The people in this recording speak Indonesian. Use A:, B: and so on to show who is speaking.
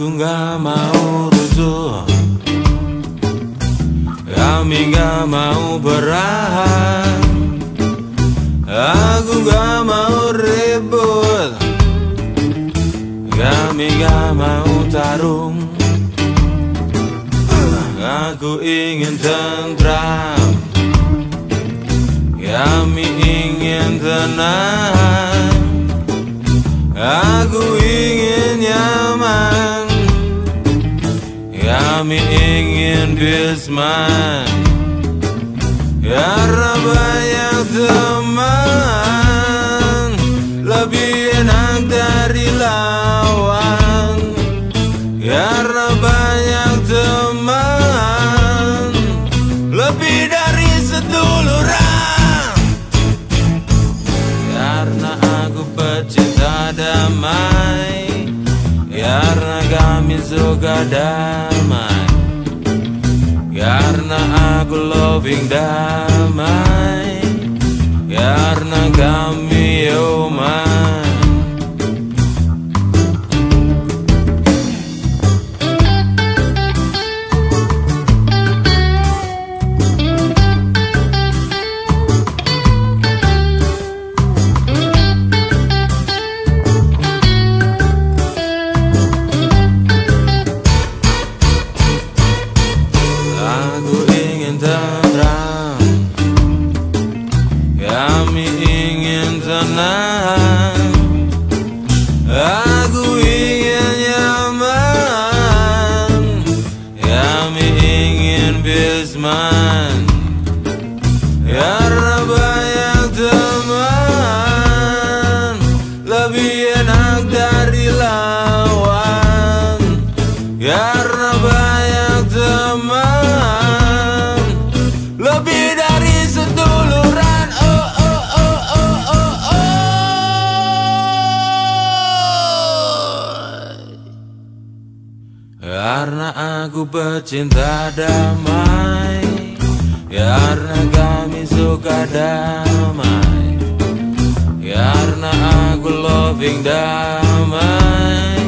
A: Aku gak mau rusuh. Kami gak mau berahan Aku gak mau ribut. Kami gak mau tarung. Aku ingin tentram. Kami ingin tenang. Aku Kami ingin bisman Karena banyak teman Lebih enak dari lawan. Karena banyak teman Lebih dari seduluran. Karena aku pecinta damai Karena kami suka damai Karena aku loving damai Kami ingin bisman. Karena banyak teman Lebih enak dari lawan. Karena banyak teman Karena aku pecinta damai Karena kami suka damai Karena aku loving damai